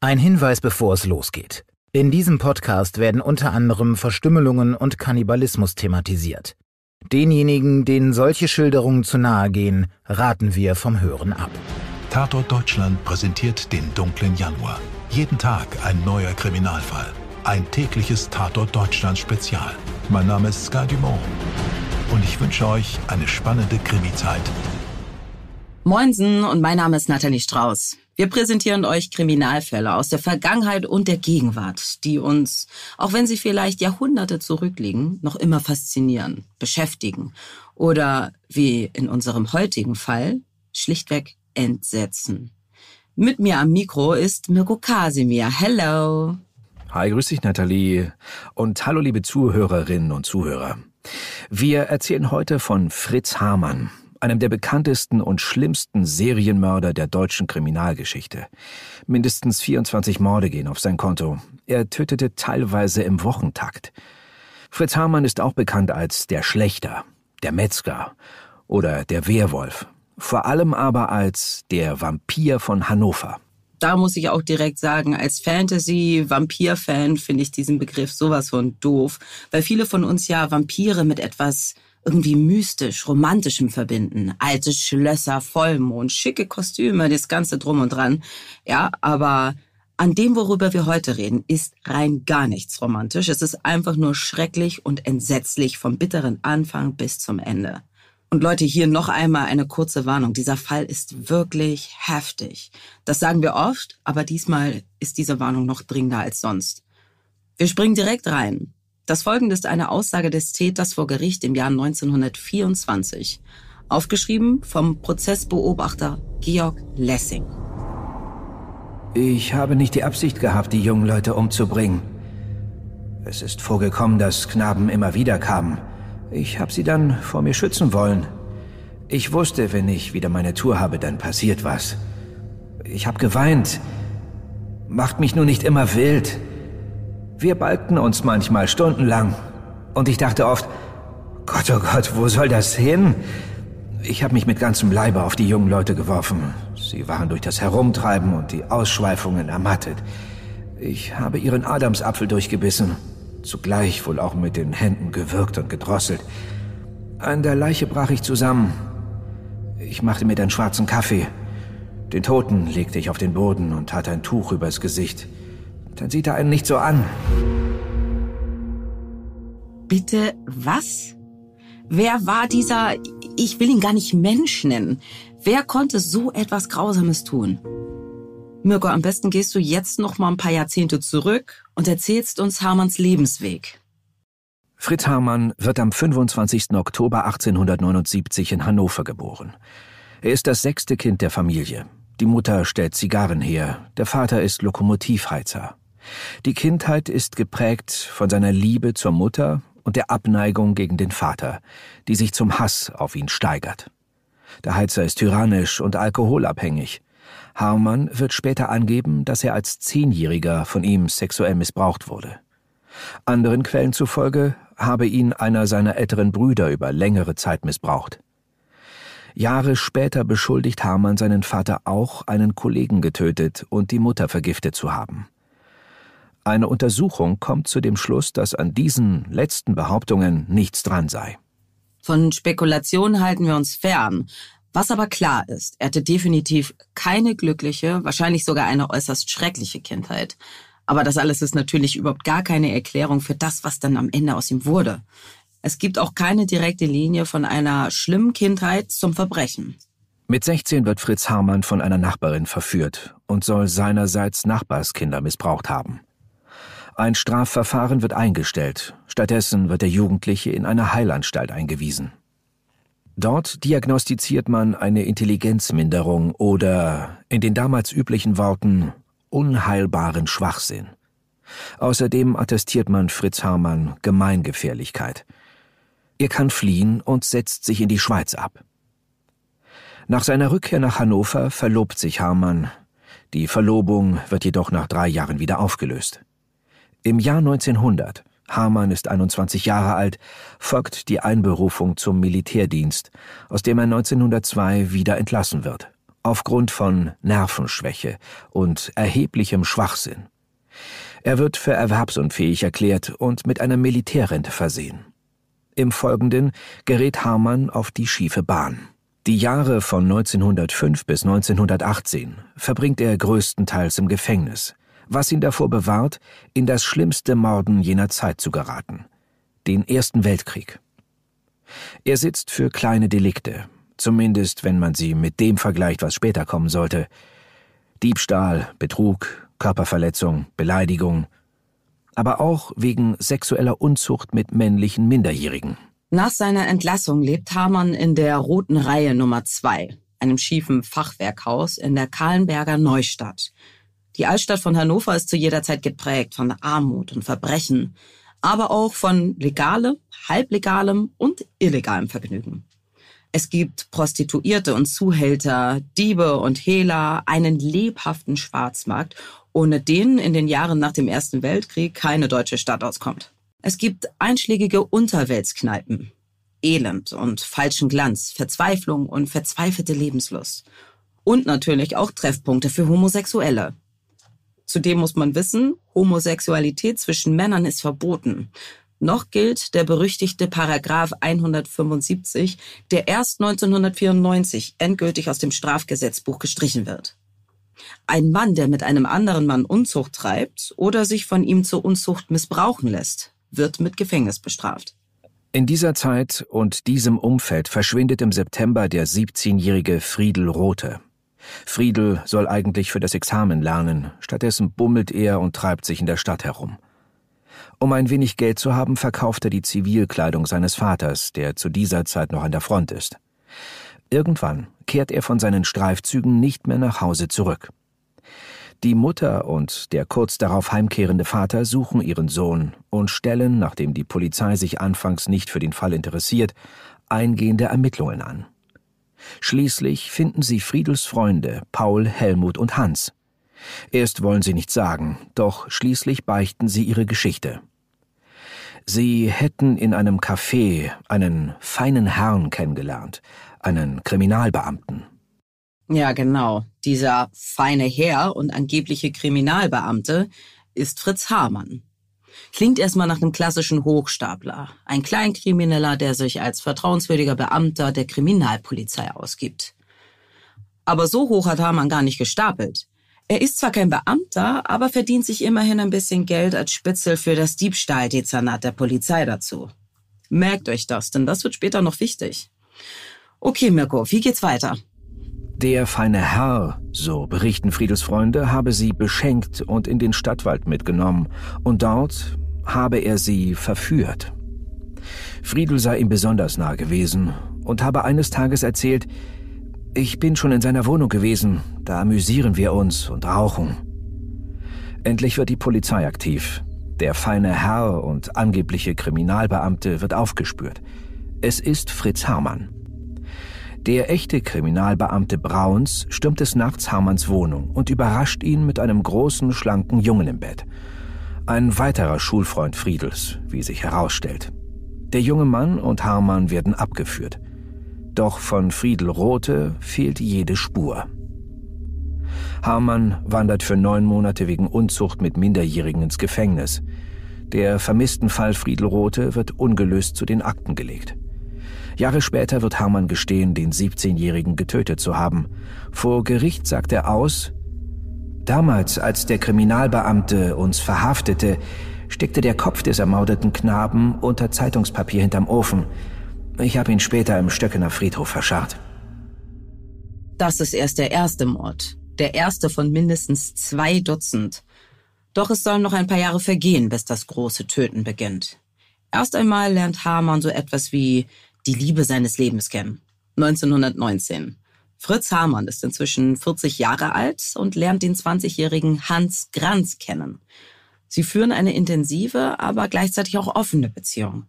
Ein Hinweis, bevor es losgeht. In diesem Podcast werden unter anderem Verstümmelungen und Kannibalismus thematisiert. Denjenigen, denen solche Schilderungen zu nahe gehen, raten wir vom Hören ab. Tatort Deutschland präsentiert den dunklen Januar. Jeden Tag ein neuer Kriminalfall. Ein tägliches Tatort Deutschland Spezial. Mein Name ist Sky Dumont. Und ich wünsche euch eine spannende Krimi-Zeit. Moinsen und mein Name ist Nathalie Strauß. Wir präsentieren euch Kriminalfälle aus der Vergangenheit und der Gegenwart, die uns, auch wenn sie vielleicht Jahrhunderte zurückliegen, noch immer faszinieren, beschäftigen oder, wie in unserem heutigen Fall, schlichtweg entsetzen. Mit mir am Mikro ist Mirko Kasimir. Hello. Hi, grüß dich, Nathalie. Und hallo, liebe Zuhörerinnen und Zuhörer. Wir erzählen heute von Fritz Hamann, einem der bekanntesten und schlimmsten Serienmörder der deutschen Kriminalgeschichte. Mindestens 24 Morde gehen auf sein Konto. Er tötete teilweise im Wochentakt. Fritz Hamann ist auch bekannt als der Schlechter, der Metzger oder der Wehrwolf. Vor allem aber als der Vampir von Hannover. Da muss ich auch direkt sagen, als Fantasy-Vampir-Fan finde ich diesen Begriff sowas von doof, weil viele von uns ja Vampire mit etwas irgendwie mystisch, romantischem verbinden. Alte Schlösser, Vollmond, schicke Kostüme, das Ganze drum und dran. Ja, aber an dem, worüber wir heute reden, ist rein gar nichts romantisch. Es ist einfach nur schrecklich und entsetzlich vom bitteren Anfang bis zum Ende. Und Leute, hier noch einmal eine kurze Warnung. Dieser Fall ist wirklich heftig. Das sagen wir oft, aber diesmal ist diese Warnung noch dringender als sonst. Wir springen direkt rein. Das folgende ist eine Aussage des Täters vor Gericht im Jahr 1924, aufgeschrieben vom Prozessbeobachter Georg Lessing. Ich habe nicht die Absicht gehabt, die jungen Leute umzubringen. Es ist vorgekommen, dass Knaben immer wieder kamen. Ich habe sie dann vor mir schützen wollen. Ich wusste, wenn ich wieder meine Tour habe, dann passiert was. Ich habe geweint. Macht mich nur nicht immer wild. Wir balgten uns manchmal stundenlang. Und ich dachte oft, Gott, oh Gott, wo soll das hin? Ich habe mich mit ganzem Leibe auf die jungen Leute geworfen. Sie waren durch das Herumtreiben und die Ausschweifungen ermattet. Ich habe ihren Adamsapfel durchgebissen, zugleich wohl auch mit den Händen gewürgt und gedrosselt. An der Leiche brach ich zusammen. Ich machte mir dann schwarzen Kaffee. Den Toten legte ich auf den Boden und hatte ein Tuch übers Gesicht. Dann sieht er einen nicht so an. Bitte was? Wer war dieser, ich will ihn gar nicht Mensch nennen, wer konnte so etwas Grausames tun? Mirko, am besten gehst du jetzt noch mal ein paar Jahrzehnte zurück und erzählst uns Hamanns Lebensweg. Fritz Hamann wird am 25. Oktober 1879 in Hannover geboren. Er ist das sechste Kind der Familie. Die Mutter stellt Zigarren her, der Vater ist Lokomotivheizer. Die Kindheit ist geprägt von seiner Liebe zur Mutter und der Abneigung gegen den Vater, die sich zum Hass auf ihn steigert. Der Heizer ist tyrannisch und alkoholabhängig. Harman wird später angeben, dass er als Zehnjähriger von ihm sexuell missbraucht wurde. Anderen Quellen zufolge habe ihn einer seiner älteren Brüder über längere Zeit missbraucht. Jahre später beschuldigt Harman seinen Vater auch, einen Kollegen getötet und die Mutter vergiftet zu haben. Eine Untersuchung kommt zu dem Schluss, dass an diesen letzten Behauptungen nichts dran sei. Von Spekulationen halten wir uns fern. Was aber klar ist, er hatte definitiv keine glückliche, wahrscheinlich sogar eine äußerst schreckliche Kindheit. Aber das alles ist natürlich überhaupt gar keine Erklärung für das, was dann am Ende aus ihm wurde. Es gibt auch keine direkte Linie von einer schlimmen Kindheit zum Verbrechen. Mit 16 wird Fritz Harmann von einer Nachbarin verführt und soll seinerseits Nachbarskinder missbraucht haben. Ein Strafverfahren wird eingestellt. Stattdessen wird der Jugendliche in eine Heilanstalt eingewiesen. Dort diagnostiziert man eine Intelligenzminderung oder, in den damals üblichen Worten, unheilbaren Schwachsinn. Außerdem attestiert man Fritz Hamann Gemeingefährlichkeit. Er kann fliehen und setzt sich in die Schweiz ab. Nach seiner Rückkehr nach Hannover verlobt sich Hamann. Die Verlobung wird jedoch nach drei Jahren wieder aufgelöst. Im Jahr 1900, Hamann ist 21 Jahre alt, folgt die Einberufung zum Militärdienst, aus dem er 1902 wieder entlassen wird aufgrund von Nervenschwäche und erheblichem Schwachsinn. Er wird für erwerbsunfähig erklärt und mit einer Militärrente versehen. Im Folgenden gerät Hamann auf die schiefe Bahn. Die Jahre von 1905 bis 1918 verbringt er größtenteils im Gefängnis, was ihn davor bewahrt, in das schlimmste Morden jener Zeit zu geraten, den Ersten Weltkrieg. Er sitzt für kleine Delikte, zumindest wenn man sie mit dem vergleicht, was später kommen sollte. Diebstahl, Betrug, Körperverletzung, Beleidigung, aber auch wegen sexueller Unzucht mit männlichen Minderjährigen. Nach seiner Entlassung lebt Hamann in der Roten Reihe Nummer 2, einem schiefen Fachwerkhaus in der Kahlenberger Neustadt. Die Altstadt von Hannover ist zu jeder Zeit geprägt von Armut und Verbrechen, aber auch von legalem, halblegalem und illegalem Vergnügen. Es gibt Prostituierte und Zuhälter, Diebe und Hehler, einen lebhaften Schwarzmarkt, ohne den in den Jahren nach dem Ersten Weltkrieg keine deutsche Stadt auskommt. Es gibt einschlägige Unterweltskneipen, Elend und falschen Glanz, Verzweiflung und verzweifelte Lebenslust. Und natürlich auch Treffpunkte für Homosexuelle. Zudem muss man wissen, Homosexualität zwischen Männern ist verboten. Noch gilt der berüchtigte Paragraph 175, der erst 1994 endgültig aus dem Strafgesetzbuch gestrichen wird. Ein Mann, der mit einem anderen Mann Unzucht treibt oder sich von ihm zur Unzucht missbrauchen lässt, wird mit Gefängnis bestraft. In dieser Zeit und diesem Umfeld verschwindet im September der 17-jährige Friedel Rothe. Friedel soll eigentlich für das Examen lernen, stattdessen bummelt er und treibt sich in der Stadt herum. Um ein wenig Geld zu haben, verkauft er die Zivilkleidung seines Vaters, der zu dieser Zeit noch an der Front ist. Irgendwann kehrt er von seinen Streifzügen nicht mehr nach Hause zurück. Die Mutter und der kurz darauf heimkehrende Vater suchen ihren Sohn und stellen, nachdem die Polizei sich anfangs nicht für den Fall interessiert, eingehende Ermittlungen an. Schließlich finden sie Friedels Freunde Paul, Helmut und Hans. Erst wollen sie nichts sagen, doch schließlich beichten sie ihre Geschichte. Sie hätten in einem Café einen feinen Herrn kennengelernt, einen Kriminalbeamten. Ja, genau. Dieser feine Herr und angebliche Kriminalbeamte ist Fritz Hamann. Klingt erstmal nach einem klassischen Hochstapler, ein Kleinkrimineller, der sich als vertrauenswürdiger Beamter der Kriminalpolizei ausgibt. Aber so hoch hat Hamann gar nicht gestapelt. Er ist zwar kein Beamter, aber verdient sich immerhin ein bisschen Geld als Spitzel für das Diebstahldezernat der Polizei dazu. Merkt euch das, denn das wird später noch wichtig. Okay, Mirko, wie geht's weiter? Der feine Herr, so berichten Friedels Freunde, habe sie beschenkt und in den Stadtwald mitgenommen, und dort habe er sie verführt. Friedel sei ihm besonders nah gewesen und habe eines Tages erzählt, ich bin schon in seiner Wohnung gewesen, da amüsieren wir uns und rauchen. Endlich wird die Polizei aktiv. Der feine Herr und angebliche Kriminalbeamte wird aufgespürt. Es ist Fritz Hermann. Der echte Kriminalbeamte Brauns stürmt des Nachts Hermanns Wohnung und überrascht ihn mit einem großen, schlanken Jungen im Bett. Ein weiterer Schulfreund Friedels, wie sich herausstellt. Der junge Mann und Hermann werden abgeführt. Doch von Friedel Rothe fehlt jede Spur. Hamann wandert für neun Monate wegen Unzucht mit Minderjährigen ins Gefängnis. Der vermissten Fall Friedel Rothe wird ungelöst zu den Akten gelegt. Jahre später wird Hamann gestehen, den 17-Jährigen getötet zu haben. Vor Gericht sagt er aus, Damals, als der Kriminalbeamte uns verhaftete, steckte der Kopf des ermordeten Knaben unter Zeitungspapier hinterm Ofen. Ich habe ihn später im Stöckener Friedhof verscharrt. Das ist erst der erste Mord. Der erste von mindestens zwei Dutzend. Doch es sollen noch ein paar Jahre vergehen, bis das große Töten beginnt. Erst einmal lernt Hamann so etwas wie die Liebe seines Lebens kennen. 1919. Fritz Hamann ist inzwischen 40 Jahre alt und lernt den 20-jährigen Hans Granz kennen. Sie führen eine intensive, aber gleichzeitig auch offene Beziehung.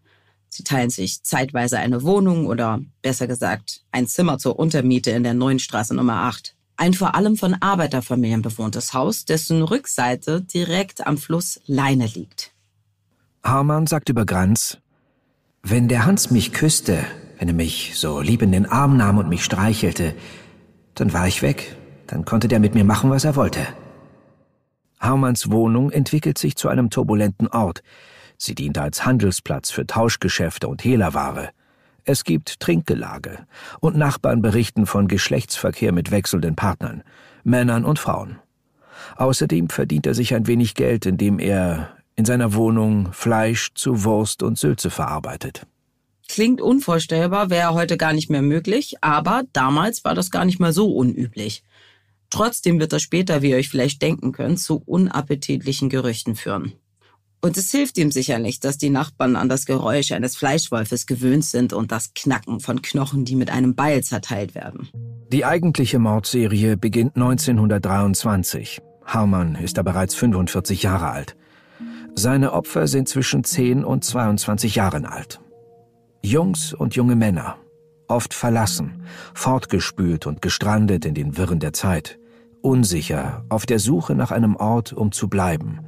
Sie teilen sich zeitweise eine Wohnung oder besser gesagt ein Zimmer zur Untermiete in der Neuenstraße Nummer 8. Ein vor allem von Arbeiterfamilien bewohntes Haus, dessen Rückseite direkt am Fluss Leine liegt. Harman sagt über Granz, wenn der Hans mich küsste, wenn er mich so lieb in den Arm nahm und mich streichelte, Dann war ich weg. Dann konnte der mit mir machen, was er wollte. Harmanns Wohnung entwickelt sich zu einem turbulenten Ort. Sie dient als Handelsplatz für Tauschgeschäfte und Hehlerware. Es gibt Trinkgelage und Nachbarn berichten von Geschlechtsverkehr mit wechselnden Partnern, Männern und Frauen. Außerdem verdient er sich ein wenig Geld, indem er in seiner Wohnung Fleisch zu Wurst und Sülze verarbeitet. Klingt unvorstellbar, wäre heute gar nicht mehr möglich, aber damals war das gar nicht mal so unüblich. Trotzdem wird das später, wie ihr euch vielleicht denken könnt, zu unappetitlichen Gerüchten führen. Und es hilft ihm sicher nicht, dass die Nachbarn an das Geräusch eines Fleischwolfes gewöhnt sind und das Knacken von Knochen, die mit einem Beil zerteilt werden. Die eigentliche Mordserie beginnt 1923. Harman ist da bereits 45 Jahre alt. Seine Opfer sind zwischen 10 und 22 Jahren alt. Jungs und junge Männer, oft verlassen, fortgespült und gestrandet in den Wirren der Zeit, unsicher, auf der Suche nach einem Ort, um zu bleiben,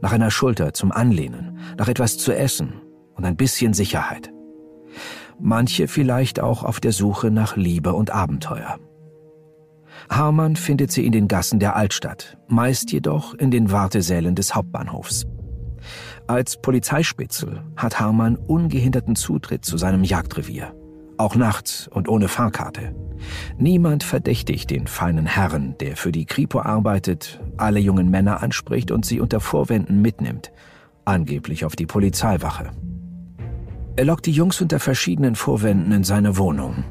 nach einer Schulter zum Anlehnen, nach etwas zu essen und ein bisschen Sicherheit. Manche vielleicht auch auf der Suche nach Liebe und Abenteuer. Harman findet sie in den Gassen der Altstadt, meist jedoch in den Wartesälen des Hauptbahnhofs. Als Polizeispitzel hat Harman ungehinderten Zutritt zu seinem Jagdrevier auch nachts und ohne Fahrkarte. Niemand verdächtigt den feinen Herrn, der für die Kripo arbeitet, alle jungen Männer anspricht und sie unter Vorwänden mitnimmt, angeblich auf die Polizeiwache. Er lockt die Jungs unter verschiedenen Vorwänden in seine Wohnung.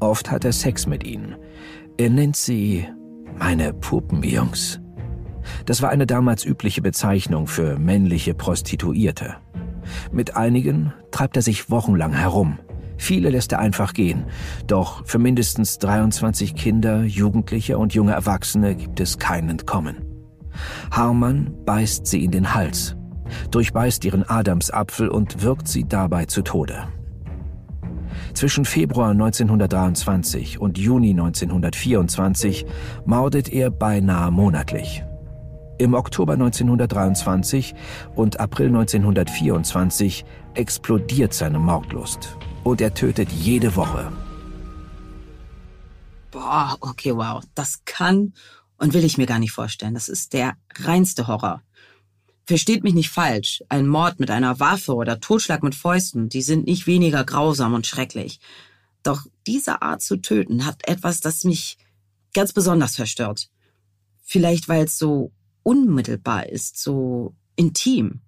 Oft hat er Sex mit ihnen. Er nennt sie meine Puppenjungs. Das war eine damals übliche Bezeichnung für männliche Prostituierte. Mit einigen treibt er sich wochenlang herum, Viele lässt er einfach gehen. Doch für mindestens 23 Kinder, Jugendliche und junge Erwachsene gibt es kein Entkommen. Harman beißt sie in den Hals, durchbeißt ihren Adamsapfel und wirkt sie dabei zu Tode. Zwischen Februar 1923 und Juni 1924 mordet er beinahe monatlich. Im Oktober 1923 und April 1924 explodiert seine Mordlust und er tötet jede Woche. Boah, okay, wow. Das kann und will ich mir gar nicht vorstellen. Das ist der reinste Horror. Versteht mich nicht falsch. Ein Mord mit einer Waffe oder Totschlag mit Fäusten, die sind nicht weniger grausam und schrecklich. Doch diese Art zu töten hat etwas, das mich ganz besonders verstört. Vielleicht weil es so unmittelbar ist, so intim.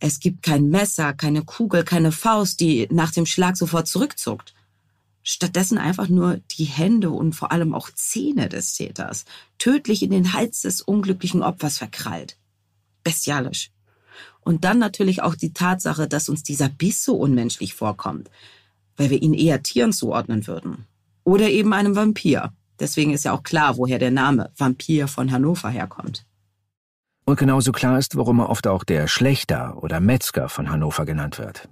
Es gibt kein Messer, keine Kugel, keine Faust, die nach dem Schlag sofort zurückzuckt. Stattdessen einfach nur die Hände und vor allem auch Zähne des Täters, tödlich in den Hals des unglücklichen Opfers verkrallt. Bestialisch. Und dann natürlich auch die Tatsache, dass uns dieser Biss so unmenschlich vorkommt, weil wir ihn eher Tieren zuordnen würden. Oder eben einem Vampir. Deswegen ist ja auch klar, woher der Name Vampir von Hannover herkommt. Und genauso klar ist, warum er oft auch der Schlechter oder Metzger von Hannover genannt wird.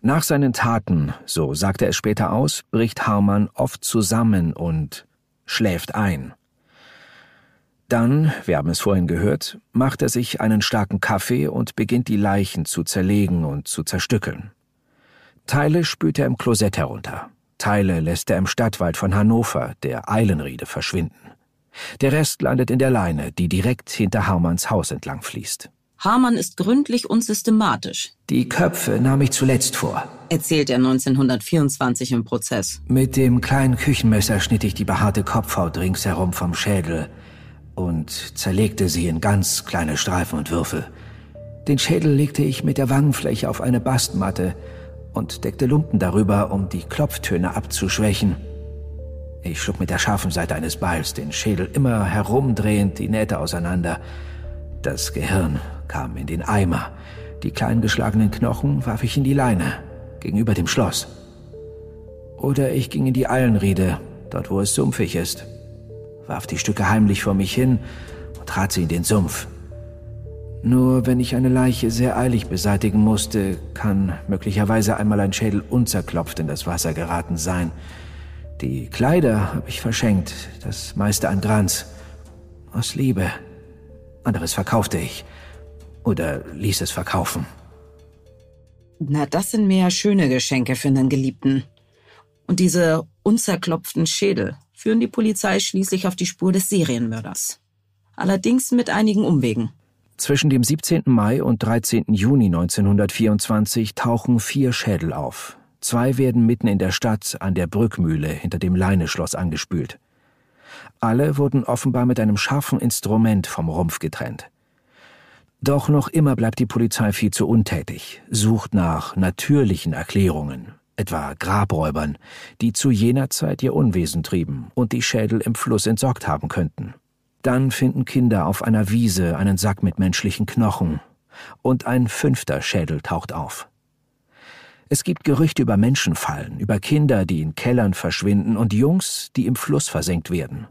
Nach seinen Taten, so sagt er es später aus, bricht Harman oft zusammen und schläft ein. Dann, wir haben es vorhin gehört, macht er sich einen starken Kaffee und beginnt die Leichen zu zerlegen und zu zerstückeln. Teile spült er im Klosett herunter, Teile lässt er im Stadtwald von Hannover, der Eilenriede, verschwinden. Der Rest landet in der Leine, die direkt hinter Harmans Haus entlang fließt. Harman ist gründlich und systematisch. Die Köpfe nahm ich zuletzt vor, erzählt er 1924 im Prozess. Mit dem kleinen Küchenmesser schnitt ich die behaarte Kopfhaut ringsherum vom Schädel und zerlegte sie in ganz kleine Streifen und Würfel. Den Schädel legte ich mit der Wangenfläche auf eine Bastmatte und deckte Lumpen darüber, um die Klopftöne abzuschwächen. Ich schlug mit der scharfen Seite eines Balls den Schädel immer herumdrehend die Nähte auseinander. Das Gehirn kam in den Eimer. Die kleinen geschlagenen Knochen warf ich in die Leine, gegenüber dem Schloss. Oder ich ging in die Eilenriede, dort wo es sumpfig ist, warf die Stücke heimlich vor mich hin und trat sie in den Sumpf. Nur wenn ich eine Leiche sehr eilig beseitigen musste, kann möglicherweise einmal ein Schädel unzerklopft in das Wasser geraten sein – die Kleider habe ich verschenkt, das meiste an Dranz. Aus Liebe. Anderes verkaufte ich. Oder ließ es verkaufen. Na, das sind mehr schöne Geschenke für einen Geliebten. Und diese unzerklopften Schädel. führen die Polizei schließlich auf die Spur des Serienmörders. Allerdings mit einigen Umwegen. Zwischen dem 17. Mai und 13. Juni 1924 tauchen vier Schädel auf. Zwei werden mitten in der Stadt an der Brückmühle hinter dem Leineschloss angespült. Alle wurden offenbar mit einem scharfen Instrument vom Rumpf getrennt. Doch noch immer bleibt die Polizei viel zu untätig, sucht nach natürlichen Erklärungen, etwa Grabräubern, die zu jener Zeit ihr Unwesen trieben und die Schädel im Fluss entsorgt haben könnten. Dann finden Kinder auf einer Wiese einen Sack mit menschlichen Knochen, und ein fünfter Schädel taucht auf. Es gibt Gerüchte über Menschenfallen, über Kinder, die in Kellern verschwinden und Jungs, die im Fluss versenkt werden.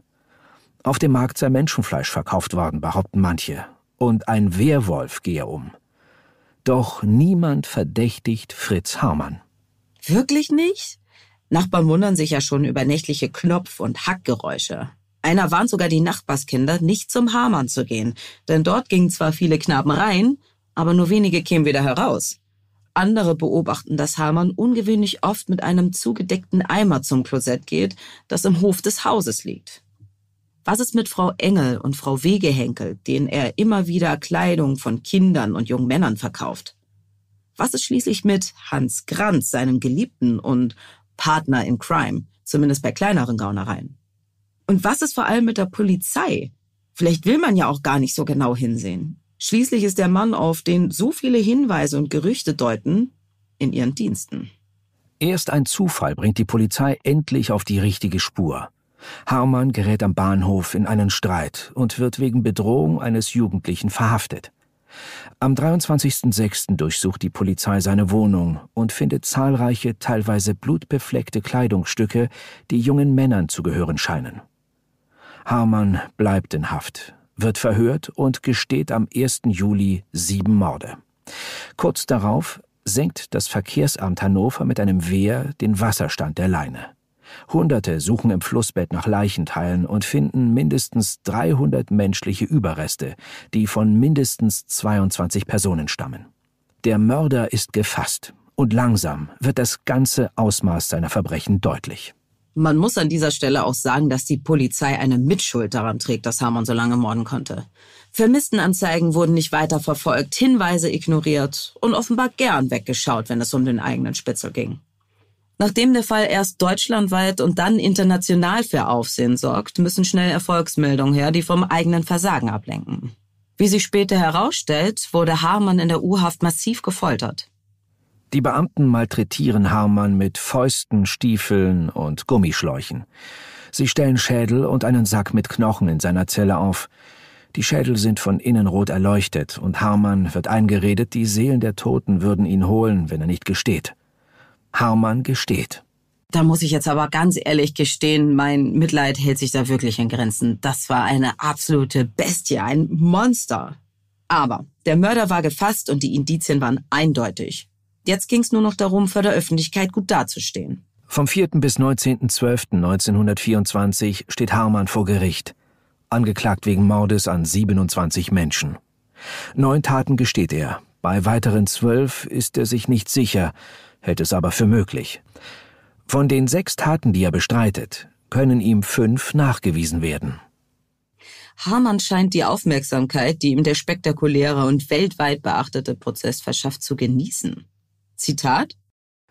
Auf dem Markt sei Menschenfleisch verkauft worden, behaupten manche, und ein Wehrwolf gehe um. Doch niemand verdächtigt Fritz Harmann. Wirklich nicht? Nachbarn wundern sich ja schon über nächtliche Knopf- und Hackgeräusche. Einer warnt sogar die Nachbarskinder, nicht zum Hamann zu gehen, denn dort gingen zwar viele Knaben rein, aber nur wenige kämen wieder heraus. Andere beobachten, dass Hamann ungewöhnlich oft mit einem zugedeckten Eimer zum Klosett geht, das im Hof des Hauses liegt. Was ist mit Frau Engel und Frau Wegehenkel, denen er immer wieder Kleidung von Kindern und jungen Männern verkauft? Was ist schließlich mit Hans Granz, seinem Geliebten und Partner in Crime, zumindest bei kleineren Gaunereien? Und was ist vor allem mit der Polizei? Vielleicht will man ja auch gar nicht so genau hinsehen. Schließlich ist der Mann, auf den so viele Hinweise und Gerüchte deuten, in ihren Diensten. Erst ein Zufall bringt die Polizei endlich auf die richtige Spur. Harman gerät am Bahnhof in einen Streit und wird wegen Bedrohung eines Jugendlichen verhaftet. Am 23.06. durchsucht die Polizei seine Wohnung und findet zahlreiche, teilweise blutbefleckte Kleidungsstücke, die jungen Männern zu gehören scheinen. Harman bleibt in Haft, wird verhört und gesteht am 1. Juli sieben Morde. Kurz darauf senkt das Verkehrsamt Hannover mit einem Wehr den Wasserstand der Leine. Hunderte suchen im Flussbett nach Leichenteilen und finden mindestens 300 menschliche Überreste, die von mindestens 22 Personen stammen. Der Mörder ist gefasst und langsam wird das ganze Ausmaß seiner Verbrechen deutlich. Man muss an dieser Stelle auch sagen, dass die Polizei eine Mitschuld daran trägt, dass Hamann so lange morden konnte. Vermisstenanzeigen wurden nicht weiter verfolgt, Hinweise ignoriert und offenbar gern weggeschaut, wenn es um den eigenen Spitzel ging. Nachdem der Fall erst deutschlandweit und dann international für Aufsehen sorgt, müssen schnell Erfolgsmeldungen her, die vom eigenen Versagen ablenken. Wie sich später herausstellt, wurde Harman in der U-Haft massiv gefoltert. Die Beamten malträtieren Harman mit Fäusten, Stiefeln und Gummischläuchen. Sie stellen Schädel und einen Sack mit Knochen in seiner Zelle auf. Die Schädel sind von innen rot erleuchtet und Harman wird eingeredet, die Seelen der Toten würden ihn holen, wenn er nicht gesteht. Harman gesteht. Da muss ich jetzt aber ganz ehrlich gestehen, mein Mitleid hält sich da wirklich in Grenzen. Das war eine absolute Bestie, ein Monster. Aber der Mörder war gefasst und die Indizien waren eindeutig. Jetzt ging es nur noch darum, vor der Öffentlichkeit gut dazustehen. Vom 4. bis 19.12.1924 steht Harman vor Gericht, angeklagt wegen Mordes an 27 Menschen. Neun Taten gesteht er, bei weiteren zwölf ist er sich nicht sicher, hält es aber für möglich. Von den sechs Taten, die er bestreitet, können ihm fünf nachgewiesen werden. Hamann scheint die Aufmerksamkeit, die ihm der spektakuläre und weltweit beachtete Prozess verschafft, zu genießen. Zitat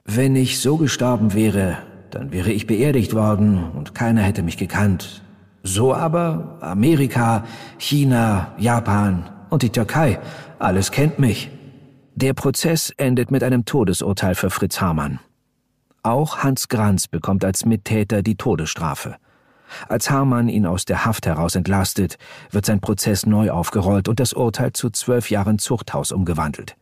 Wenn ich so gestorben wäre, dann wäre ich beerdigt worden und keiner hätte mich gekannt. So aber Amerika, China, Japan und die Türkei, alles kennt mich. Der Prozess endet mit einem Todesurteil für Fritz Hamann. Auch Hans Granz bekommt als Mittäter die Todesstrafe. Als Hamann ihn aus der Haft heraus entlastet, wird sein Prozess neu aufgerollt und das Urteil zu zwölf Jahren Zuchthaus umgewandelt.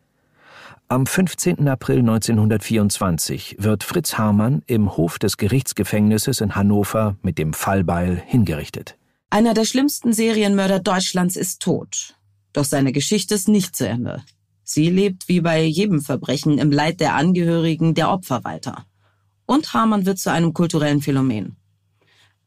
Am 15. April 1924 wird Fritz Hamann im Hof des Gerichtsgefängnisses in Hannover mit dem Fallbeil hingerichtet. Einer der schlimmsten Serienmörder Deutschlands ist tot. Doch seine Geschichte ist nicht zu Ende. Sie lebt wie bei jedem Verbrechen im Leid der Angehörigen der Opfer weiter. Und Hamann wird zu einem kulturellen Phänomen.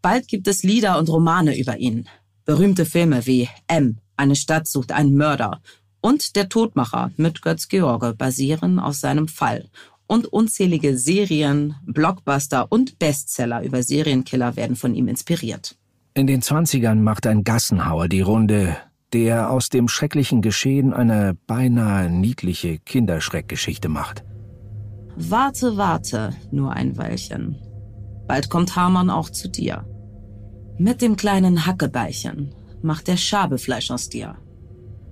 Bald gibt es Lieder und Romane über ihn. Berühmte Filme wie M, eine Stadt sucht einen Mörder und Der Todmacher mit Götz George basieren auf seinem Fall Und unzählige Serien, Blockbuster und Bestseller über Serienkiller werden von ihm inspiriert. In den 20ern macht ein Gassenhauer die Runde, der aus dem schrecklichen Geschehen eine beinahe niedliche Kinderschreckgeschichte macht. Warte, warte, nur ein Weilchen. Bald kommt Hamann auch zu dir. Mit dem kleinen Hackebeilchen macht er Schabefleisch aus dir.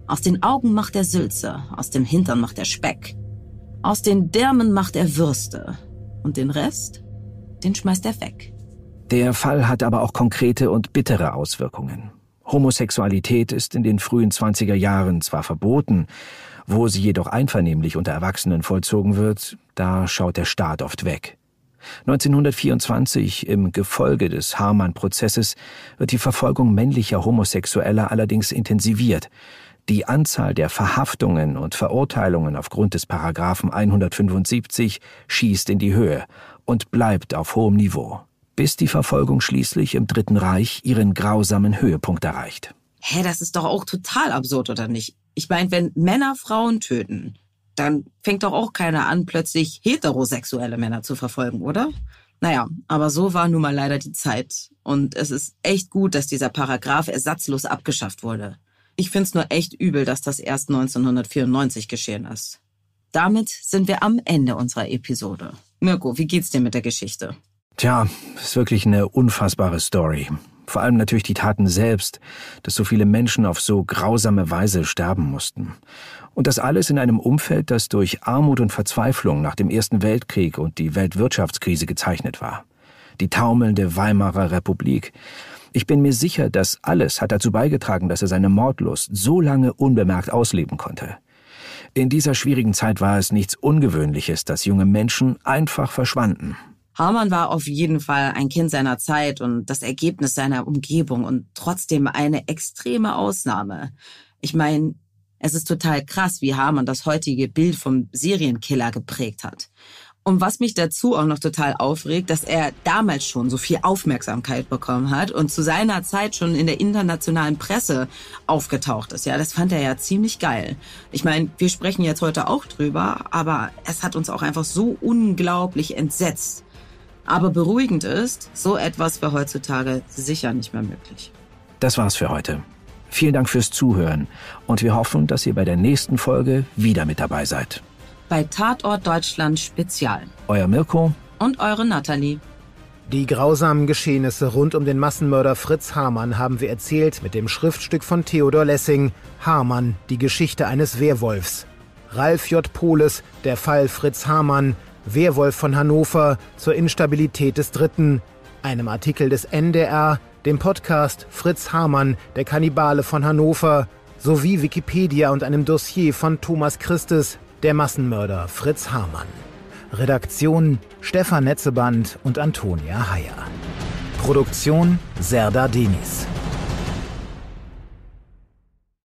Aus den Augen macht er Sülze, aus dem Hintern macht er Speck. Aus den Därmen macht er Würste. Und den Rest, den schmeißt er weg. Der Fall hat aber auch konkrete und bittere Auswirkungen. Homosexualität ist in den frühen 20er Jahren zwar verboten, wo sie jedoch einvernehmlich unter Erwachsenen vollzogen wird, da schaut der Staat oft weg. 1924 im Gefolge des Harman-Prozesses wird die Verfolgung männlicher Homosexueller allerdings intensiviert. Die Anzahl der Verhaftungen und Verurteilungen aufgrund des Paragraphen 175 schießt in die Höhe und bleibt auf hohem Niveau bis die Verfolgung schließlich im Dritten Reich ihren grausamen Höhepunkt erreicht. Hä, das ist doch auch total absurd, oder nicht? Ich meine, wenn Männer Frauen töten, dann fängt doch auch keiner an, plötzlich heterosexuelle Männer zu verfolgen, oder? Naja, aber so war nun mal leider die Zeit. Und es ist echt gut, dass dieser Paragraph ersatzlos abgeschafft wurde. Ich find's nur echt übel, dass das erst 1994 geschehen ist. Damit sind wir am Ende unserer Episode. Mirko, wie geht's dir mit der Geschichte? Tja, ist wirklich eine unfassbare Story. Vor allem natürlich die Taten selbst, dass so viele Menschen auf so grausame Weise sterben mussten. Und das alles in einem Umfeld, das durch Armut und Verzweiflung nach dem Ersten Weltkrieg und die Weltwirtschaftskrise gezeichnet war. Die taumelnde Weimarer Republik. Ich bin mir sicher, das alles hat dazu beigetragen, dass er seine Mordlust so lange unbemerkt ausleben konnte. In dieser schwierigen Zeit war es nichts Ungewöhnliches, dass junge Menschen einfach verschwanden Hamann war auf jeden Fall ein Kind seiner Zeit und das Ergebnis seiner Umgebung und trotzdem eine extreme Ausnahme. Ich meine, es ist total krass, wie Hamann das heutige Bild vom Serienkiller geprägt hat. Und was mich dazu auch noch total aufregt, dass er damals schon so viel Aufmerksamkeit bekommen hat und zu seiner Zeit schon in der internationalen Presse aufgetaucht ist. Ja, das fand er ja ziemlich geil. Ich meine, wir sprechen jetzt heute auch drüber, aber es hat uns auch einfach so unglaublich entsetzt. Aber beruhigend ist, so etwas wäre heutzutage sicher nicht mehr möglich. Das war's für heute. Vielen Dank fürs Zuhören und wir hoffen, dass ihr bei der nächsten Folge wieder mit dabei seid. Bei Tatort Deutschland Spezial. Euer Mirko und eure Nathalie. Die grausamen Geschehnisse rund um den Massenmörder Fritz Hamann haben wir erzählt mit dem Schriftstück von Theodor Lessing, Hamann, die Geschichte eines Werwolfs. Ralf J. Pohles, der Fall Fritz Hamann, Werwolf von Hannover zur Instabilität des Dritten, einem Artikel des NDR, dem Podcast Fritz Hamann, der Kannibale von Hannover, sowie Wikipedia und einem Dossier von Thomas Christus, der Massenmörder Fritz Hamann. Redaktion Stefan Netzeband und Antonia Heyer. Produktion Serda Denis.